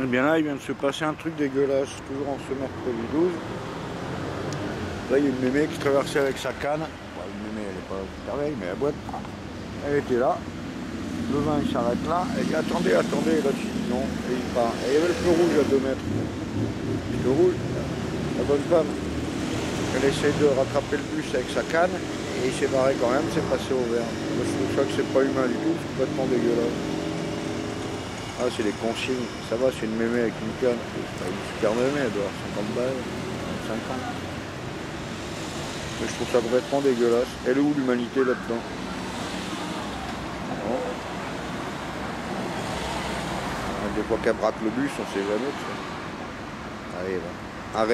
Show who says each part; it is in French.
Speaker 1: Et bien là, il vient de se passer un truc dégueulasse, toujours en ce mercredi 12. Là, il y a une mémé qui traversait avec sa canne. Une mémé, elle n'est pas merveille, mais la boîte, elle était là. Le vin, il s'arrête là. Elle dit attendez, attendez. L'autre, il dit non. Et il part. Et il y avait le feu rouge à 2 mètres. Le feu rouge, la bonne femme, elle essaie de rattraper le bus avec sa canne. Et il s'est barré quand même, c'est passé au vert. Je trouve ça que c'est pas humain du tout, c'est complètement dégueulasse. Ah, c'est les consignes. Ça va, c'est une mémé avec une canne. Une super mémé, elle doit avoir 50 balles, 50. Mais je trouve ça complètement dégueulasse. Elle est où l'humanité là-dedans? Des fois qu'elle braque le bus, on sait jamais. tu sais. Un